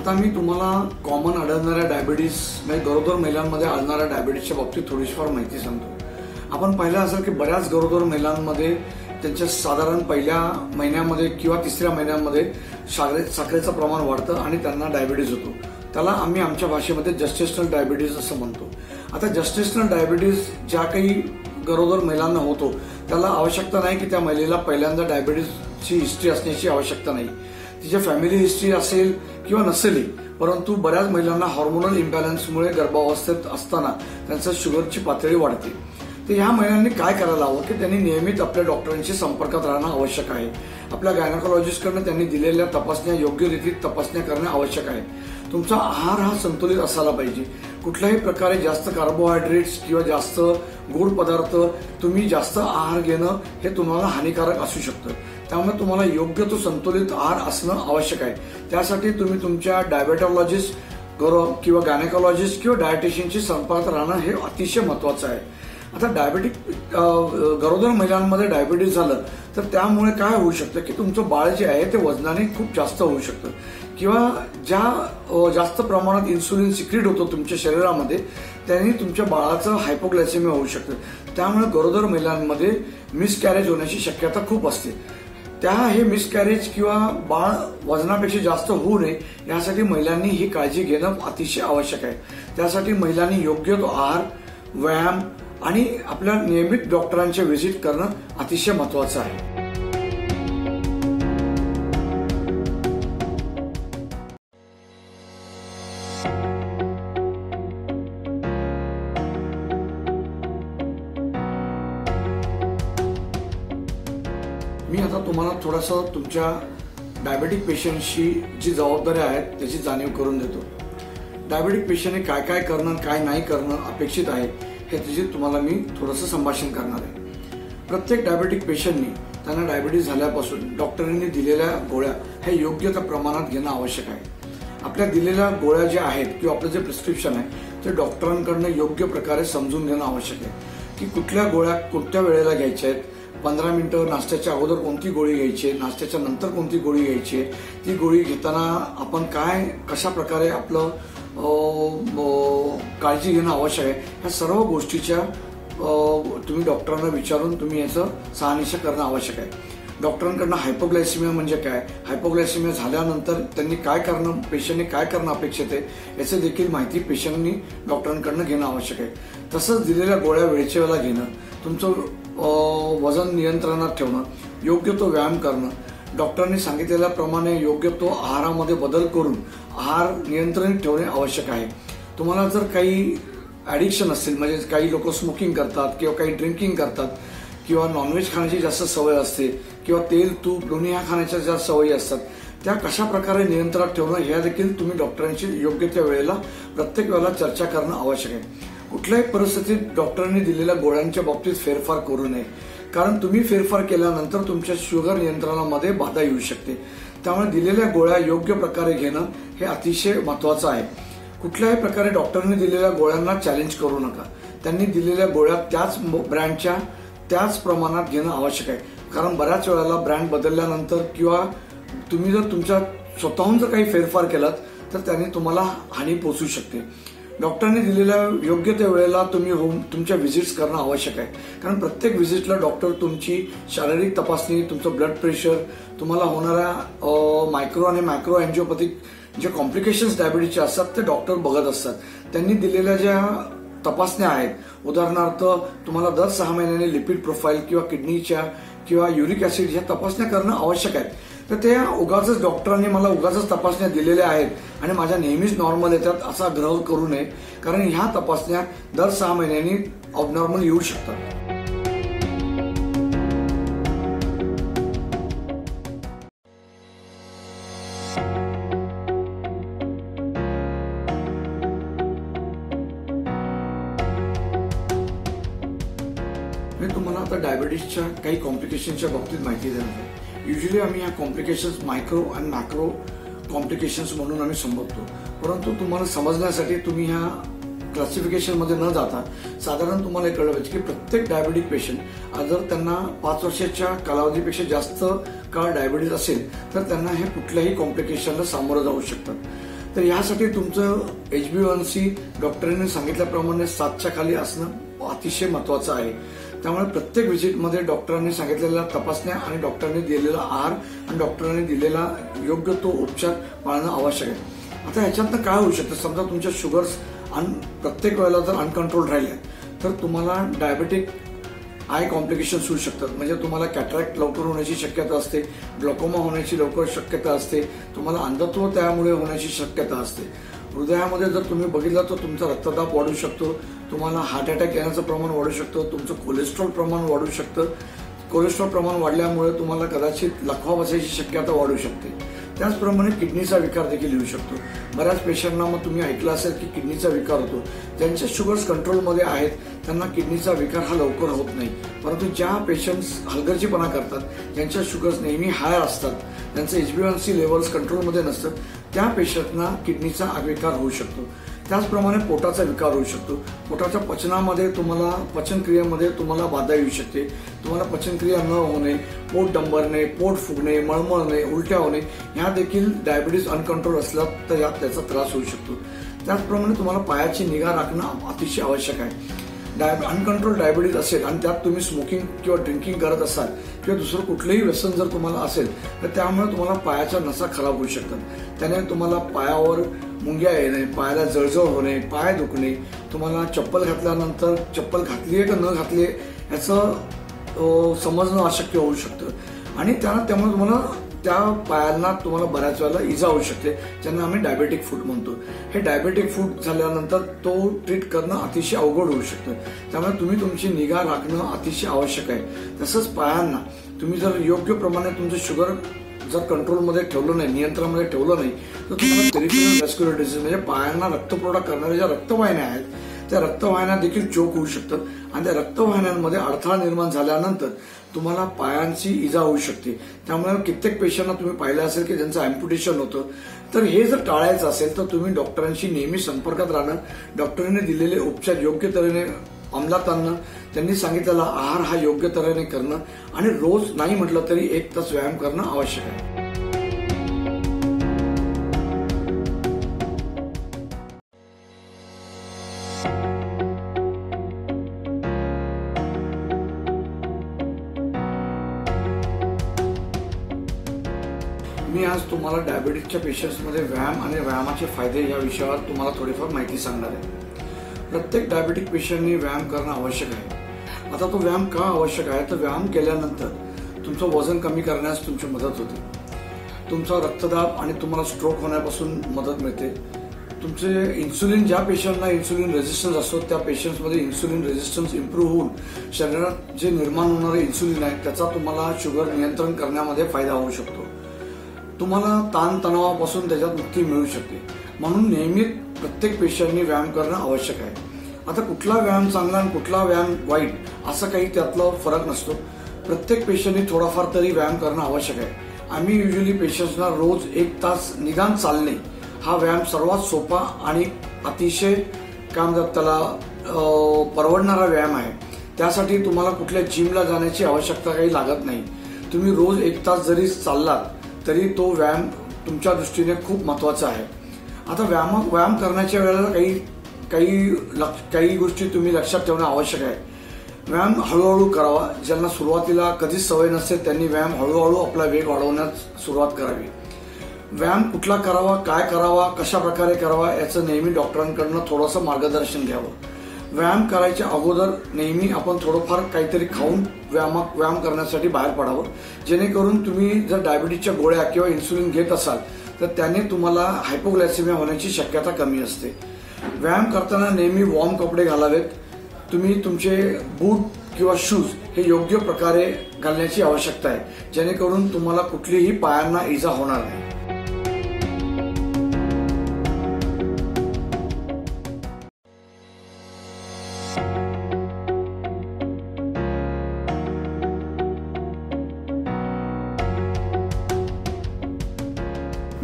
आता मी तुम्हाला कॉमन आढळणाऱ्या डायबिटीस म्हणजे गरोदर महिलांमध्ये आढळणाऱ्या डायबिटीसच्या बाबतीत थोडीशीफार माहिती सांगतो. आपण पाहिलं असेल की बऱ्याच गरोदर महिलांमध्ये त्यांच्या साधारण पहिल्या महिन्यामध्ये किंवा तिसऱ्या महिन्यामध्ये साखरे साखरेचं प्रमाण वाढतं आणि त्यांना डायबिटीज होतो. त्याला आम्ही आमच्या भाषेमध्ये जस्टेशनल डायबिटीज असं म्हणतो. आता जस्टेशनल डायबिटीज ज्या काही गरोदर महिलांना होतो त्याला आवश्यकता नाही की त्या महिलेला पहिल्यांदा डायबिटीजची हिस्ट्री असण्याची आवश्यकता नाही. तिच्या फॅमिली हिस्ट्री असेल किंवा नसेलही परंतु बऱ्याच महिलांना हॉर्मोनल इम्बॅलन्समुळे गर्भावस्थेत असताना त्यांचं शुगरची पातळी वाढते. तर ह्या महिलांनी काय करायला हवं? की त्यांनी नियमित आपल्या डॉक्टरांशी संपर्कात राहणं आवश्यक आहे. आपल्या गायनाकोलॉजिस्टकडनं त्यांनी दिलेल्या तपासण्या योग्य रीतीत तपासण्या करणे आवश्यक आहे. तुमचा आहार हा संतुलित असायला पाहिजे. कुठल्याही प्रकारे जास्त कार्बोहायड्रेट्स किंवा जास्त गोड पदार्थ तुम्ही जास्त आहार घेणं हे तुम्हाला हानिकारक असू शकतं. त्यामुळे तुम्हाला योग्य तो संतुलित आहार असणं आवश्यक आहे. त्यासाठी तुम्ही तुमच्या डायबेटॉलॉजिस्ट गौरव किंवा गायनेकॉलॉजिस्ट किंवा डायटिशियनशी संपर्कात राहणं हे अतिशय महत्वाचं आहे. आता डायबेटिक गरोदर महिलांमध्ये डायबिटीज झालं तर त्यामुळे काय होऊ शकतं की तुमचं बाळ जे आहे ते वजनाने खूप जास्त होऊ शकतं. किंवा ज्या जास्त प्रमाणात इन्सुलिन सिक्रिट होतो तुमच्या शरीरामध्ये त्यांनी तुमच्या बाळाचं हायपोग्लायसेमिया होऊ शकतं. त्यामुळे गरोदर महिलांमध्ये मिसकॅरेज होण्याची शक्यता खूप असते. त्या हे मिसकॅरेज किंवा बाळ वजनापेक्षा जास्त होऊ नये यासाठी महिलांनी ही काळजी घेणं अतिशय आवश्यक आहे. त्यासाठी महिलांनी योग्य तो आहार व्यायाम आणि आपल्या नियमित डॉक्टरांचे व्हिजिट करणं अतिशय महत्वाचं आहे. मी आता तुम्हाला थोडंसं तुमच्या डायबेटिक पेशंटशी जी जबाबदाऱ्या आहेत त्याची जाणीव करून देतो. डायबेटिक पेशंटने काय काय करणं काय नाही करणं अपेक्षित आहे हे त्याची तुम्हाला मी थोडंसं संभाषण करणार आहे. प्रत्येक डायबेटिक पेशंटनी त्यांना डायबिटीज झाल्यापासून डॉक्टरांनी दिलेल्या गोळ्या हे योग्य त्या प्रमाणात घेणं आवश्यक आहे. आपल्या दिलेल्या गोळ्या ज्या आहेत किंवा आपलं जे प्रिस्क्रिप्शन आहे ते डॉक्टरांकडनं योग्य प्रकारे समजून घेणं आवश्यक आहे. की कुठल्या गोळ्या कोणत्या वेळेला घ्यायच्या आहेत पंधरा मिनिटं नाश्त्याच्या अगोदर कोणती गोळी घ्यायची आहे नाश्त्याच्या नंतर कोणती गोळी घ्यायची आहे ती गोळी घेताना आपण काय कशा प्रकारे आपलं काळजी घेणं आवश्यक आहे ह्या सर्व गोष्टीच्या तुम्ही डॉक्टरांना विचारून तुम्ही याचं सहानिश करणं आवश्यक आहे. डॉक्टरांकडनं हायपोग्लायसिमिया म्हणजे काय? हायपोग्लायसिमिया झाल्यानंतर त्यांनी काय करणं पेशंटने काय करणं अपेक्षित आहे याची देखील माहिती पेशंटनी डॉक्टरांकडनं घेणं आवश्यक आहे. तसंच दिलेल्या गोळ्या वेळच्या वेळेला घेणं. तुमचं वजन नियंत्रणात ठेवणं योग्य तो व्यायाम करणं. डॉक्टरांनी सांगितलेल्याप्रमाणे योग्य तो आहारामध्ये बदल करून आहार नियंत्रित ठेवणे आवश्यक आहे. तुम्हाला जर काही ॲडिक्शन असेल म्हणजे काही लोक स्मोकिंग करतात किंवा काही ड्रिंकिंग करतात किंवा नॉनव्हेज खाण्याची जास्त सवय असते किंवा तेल तूप लोणी ह्या खाण्याच्या ज्या सवयी असतात त्या कशा प्रकारे नियंत्रणात ठेवणं ह्या देखील तुम्ही डॉक्टरांशी योग्य त्या वेळेला प्रत्येक वेळेला चर्चा करणं आवश्यक आहे. कुठल्याही परिस्थितीत डॉक्टरांनी दिलेल्या गोळ्यांच्या बाबतीत फेरफार करू नये. कारण तुम्ही फेरफार केल्यानंतर तुमच्या शुगर नियंत्रणामध्ये बाधा येऊ शकते. त्यामुळे दिलेल्या गोळ्या योग्य प्रकारे घेणं हे अतिशय महत्वाचं आहे. कुठल्याही प्रकारे डॉक्टरने दिलेल्या गोळ्यांना चॅलेंज करू नका. त्यांनी दिलेल्या गोळ्या त्याच ब्रँडच्या त्याच प्रमाणात घेणं आवश्यक आहे. कारण बऱ्याच वेळेला ब्रँड बदलल्यानंतर किंवा तुम्ही जर तुमच्या स्वतःहून जर काही फेरफार केलात तर त्यांनी तुम्हाला हानी पोचू शकते. डॉक्टरने दिलेल्या योग्य त्या वेळेला तुम्ही होम तुमच्या व्हिजिट्स करणं आवश्यक आहे. कारण प्रत्येक व्हिजिटला डॉक्टर तुमची शारीरिक तपासणी तुमचं ब्लड प्रेशर तुम्हाला होणाऱ्या मायक्रो आणि मायक्रो अँजिओपॅथिक जे कॉम्प्लिकेशन्स डायबिटीजचे असतात ते डॉक्टर बघत असतात. त्यांनी दिलेल्या ज्या तपासण्या आहेत उदाहरणार्थ तुम्हाला दर सहा महिन्याने लिपिड प्रोफाईल किंवा किडनीच्या किंवा युरिक ऍसिड ह्या तपासण्या करणं आवश्यक आहे तर त्या उगाच डॉक्टरांनी मला उगाच तपासण्या दिलेल्या आहेत आणि माझ्या नेहमीच नॉर्मल येतात असा ग्रह करू नये कारण ह्या तपासण्या दर सहा महिन्यांनी ऑबनॉर्मल येऊ शकतात. मी तुम्हाला आता डायबिटीसच्या काही कॉम्प्लिकेशनच्या बाबतीत माहिती देणार आहे. युजली आम्ही ह्या कॉम्प्लिकेशन्स मायक्रो आणि मॅक्रो कॉम्प्लिकेशन्स म्हणून आम्ही संबोधतो. परंतु तुम्हाला समजण्यासाठी तुम्ही ह्या क्लासिफिकेशनमध्ये न जाता साधारण तुम्हाला हे कळलं पाहिजे की प्रत्येक डायबिटिक पेशंट जर त्यांना पाच वर्षाच्या कालावधीपेक्षा जास्त काळ डायबिटीज असेल तर त्यांना हे कुठल्याही कॉम्प्लिकेशनला सामोरं जाऊ शकतात तर यासाठी तुमचं एच बी वन सी डॉक्टरांनी सांगितल्याप्रमाणे सातच्या खाली असणं अतिशय महत्वाचं आहे. त्यामुळे प्रत्येक व्हिजिटमध्ये डॉक्टरांनी सांगितलेल्या तपासण्या आणि डॉक्टरांनी दिलेला आहार आणि डॉक्टरांनी दिलेला योग्य तो उपचार पाळणं आवश्यक आहे. आता ह्याच्यातनं काय होऊ शकतं? समजा तुमच्या शुगर्स अन प्रत्येक वेळेला जर अनकंट्रोल राहिल्या तर तुम्हाला डायबेटिक आय कॉम्प्लिकेशन्स होऊ शकतात. म्हणजे तुम्हाला कॅटरॅक्ट लवकर होण्याची शक्यता असते ग्लोकोमा होण्याची लवकर शक्यता असते तुम्हाला अंधत्व त्यामुळे होण्याची शक्यता असते. हृदयामध्ये जर तुम्ही बघितलं तर तुमचा रक्तदाब वाढू शकतो. तुम्हाला हार्ट अटॅक येण्याचं प्रमाण वाढू शकतं. तुमचं कोलेस्ट्रॉल प्रमाण वाढू शकतं. कोलेस्ट्रॉल प्रमाण वाढल्यामुळे तुम्हाला कदाचित लखवा बसायची शक्यता वाढू शकते. त्याचप्रमाणे किडनीचा विकार देखील येऊ शकतो. बऱ्याच पेशंटना मग तुम्ही ऐकलं असेल की किडनीचा विकार होतो. ज्यांचे शुगर्स कंट्रोलमध्ये आहेत त्यांना किडनीचा विकार हा लवकर होत नाही. परंतु ज्या पेशंट्स हलगर्जीपणा करतात ज्यांच्या शुगर्स नेहमी हाय असतात त्यांचे H B one C levels कंट्रोलमध्ये नसतं त्या पेशंटना किडनीचा आविकार होऊ शकतो. त्याचप्रमाणे पोटाचा विकार होऊ शकतो. पोटाच्या पचनामध्ये तुम्हाला पचनक्रियेमध्ये तुम्हाला बाधा येऊ शकते. तुम्हाला पचनक्रिया न होणे पोट डंबरणे पोट फुगणे मळमळणे उलट्या होणे ह्या देखील डायबिटीज अनकंट्रोल असला तर यात त्याचा त्रास होऊ शकतो. त्याचप्रमाणे तुम्हाला पायाची निगा राखणं अतिशय आवश्यक आहे. डाय अनकंट्रोल डायबिटीज असेल आणि त्यात तुम्ही स्मोकिंग किंवा ड्रिंकिंग करत असाल किंवा दुसरं कुठलंही व्यसन जर तुम्हाला असेल तर त्यामुळे तुम्हाला पायाच्या नसा खराब होऊ शकतात. त्याने तुम्हाला पायावर मुंग्या येणे पायाला जळजळ होणे पाय दुखणे तुम्हाला चप्पल घातल्यानंतर चप्पल घातली आहे का न घातली आहे याचं समजणं अशक्य होऊ शकतं. आणि त्यानं त्यामुळे तुम्हाला त्या पायांना तुम्हाला बऱ्याच वेळेला इजा होऊ शकते ज्यांना आम्ही डायबेटिक फूड म्हणतो. हे डायबेटिक फूड झाल्यानंतर तो ट्रीट करणं अतिशय अवघड होऊ शकतं. त्यामुळे तुम्ही तुमची निगा राखणं अतिशय आवश्यक आहे. तसंच पायांना तुम्ही जर योग्य प्रमाणे तुमचं शुगर जर कंट्रोलमध्ये ठेवलं नाही नियंत्रणामध्ये ठेवलं नाही तर तुम्हाला पेरिफेरल व्हॅस्क्युलर डिसीज म्हणजे पायांना रक्तपुरवठा करणाऱ्या ज्या रक्तवाहिन्या आहेत त्या रक्तवाहिन्या देखील चोक होऊ शकतात. आणि त्या रक्तवाहिन्यांमध्ये अडथळा निर्माण झाल्यानंतर तुम्हाला पायांची इजा होऊ शकते. त्यामुळे कित्येक पेशंटना तुम्ही पाहिलं असेल की ज्यांचं अँप्युटेशन होतं. तर हे जर टाळायचं असेल तर तुम्ही डॉक्टरांशी नेहमी संपर्कात राहणं डॉक्टरांनी दिलेले उपचार योग्य तऱ्हेने अंमलात आणणं त्यांनी सांगितलेला आहार हा योग्य तऱ्हेने करणं आणि रोज नाही म्हटलं तरी एक तास व्यायाम करणं आवश्यक आहे. आज तुम्हाला डायबिटीसच्या पेशंट्समध्ये व्यायाम आणि व्यायामाचे फायदे या विषयावर तुम्हाला थोडीफार माहिती सांगणार आहे. प्रत्येक डायबेटिक पेशंटनी व्यायाम करणं आवश्यक आहे. आता तो व्यायाम का आवश्यक आहे? तर व्यायाम केल्यानंतर तुमचं वजन कमी करण्यास तुमची मदत होते. तुमचा रक्तदाब आणि तुम्हाला स्ट्रोक होण्यापासून मदत मिळते. तुमचे इन्सुलिन ज्या पेशंटला इन्सुलिन रेजिस्टन्स असतो त्या पेशंट्समध्ये इन्सुलिन रेजिस्टन्स इम्प्रूव्ह होऊन शरीरात जे निर्माण होणारे इन्सुलिन आहे त्याचा तुम्हाला शुगर नियंत्रण करण्यामध्ये फायदा होऊ शकतो. तुम्हाला ताणतणावापासून त्याच्यात मुक्ती मिळू शकते. म्हणून नेहमी प्रत्येक पेशंटनी व्यायाम करणं आवश्यक आहे. आता कुठला व्यायाम चांगला आणि कुठला व्यायाम वाईट असं काही त्यातला फरक नसतो. प्रत्येक पेशंटने थोडाफार तरी व्यायाम करणं आवश्यक आहे. आम्ही युजली पेशंट्सना रोज एक तास निदान चालणे हा व्यायाम सर्वात सोपा आणि अतिशय काय म्हणतात त्याला परवडणारा व्यायाम आहे. त्यासाठी तुम्हाला कुठल्या जिमला जाण्याची आवश्यकता काही लागत नाही. तुम्ही रोज एक तास जरी चाललात तरी तो व्यायाम तुमच्या दृष्टीने खूप महत्त्वाचा आहे. आता व्यायाम व्यायाम करण्याच्या वेळेला काही काही काही गोष्टी तुम्ही लक्षात ठेवणं आवश्यक आहे. व्यायाम हळूहळू करावा ज्यांना सुरुवातीला कधीच सवय नसेल त्यांनी व्यायाम हळूहळू आपला वेग वाढवण्यास सुरुवात करावी. व्यायाम कुठला करावा काय करावा कशा प्रकारे करावा याचं नेहमी डॉक्टरांकडनं थोडंसं मार्गदर्शन घ्यावं. व्यायाम करायच्या अगोदर नेहमी आपण थोडंफार काहीतरी खाऊन व्यायाम व्यायाम करण्यासाठी बाहेर पडावं. जेणेकरून तुम्ही जर डायबिटीजच्या गोळ्या किंवा इन्सुलिन घेत असाल तर त्याने तुम्हाला हायपोग्लायसेमिया होण्याची शक्यता कमी असते. व्यायाम करताना नेहमी वॉर्म कपडे घालावेत. तुम्ही तुमचे बूट किंवा शूज हे योग्य प्रकारे घालण्याची आवश्यकता आहे. जेणेकरून तुम्हाला कुठलीही पायांना इजा होणार नाही.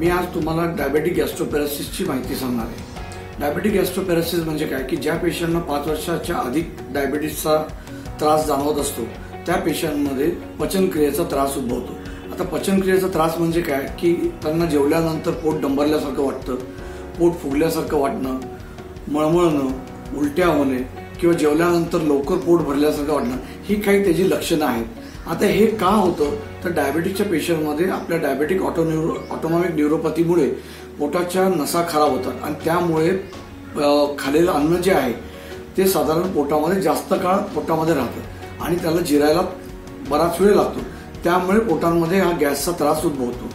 मी आज तुम्हाला डायबेटिक गॅस्ट्रोपॅरासिसची माहिती सांगणार आहे. डायबेटिक गॅस्ट्रोपॅरासिस म्हणजे काय? की ज्या पेशंटना पाच वर्षाच्या अधिक डायबेटीसचा त्रास जाणवत असतो त्या पेशंटमध्ये पचनक्रियेचा त्रास उद्भवतो. आता पचनक्रियेचा त्रास म्हणजे काय? की त्यांना जेवल्यानंतर पोट डंबरल्यासारखं वाटतं पोट फुगल्यासारखं वाटणं मळमळणं उलट्या होणे किंवा जेवल्यानंतर लवकर पोट भरल्यासारखं वाटणं ही काही त्याची लक्षणं आहेत. आता हे का होतं? तर डायबेटिकच्या पेशंटमध्ये आपल्या डायबेटिक ऑटोन्यूरो ऑटोनॉमिक न्यूरोपॅथीमुळे पोटाच्या नसा खराब होतात. आणि त्यामुळे खालेलं अन्न जे आहे ते साधारण पोटामध्ये जास्त काळ पोटामध्ये राहतं. आणि त्याला जिरायला बराच वेळ लागतो. त्यामुळे पोटांमध्ये हा गॅसचा त्रास उद्भवतो.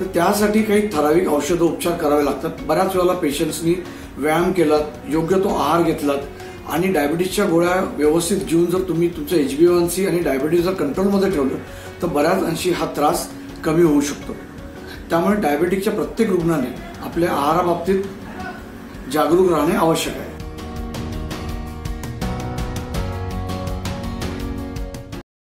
तर त्यासाठी काही ठराविक औषध उपचार करावे लागतात. बऱ्याच वेळेला पेशंट्सनी व्यायाम केलात योग्य तो आहार घेतलात. आणि डायबिटीसच्या गोळ्या व्यवस्थित घेऊन जर तुम्ही तुमचं एच बी वन सी आणि डायबिटीस जर कंट्रोलमध्ये ठेवलं तर बऱ्याच अंशी हा त्रास कमी होऊ शकतो. त्यामुळे डायबेटिकच्या प्रत्येक रुग्णाने आपल्या आहाराबाबतीत जागरूक राहणे आवश्यक आहे.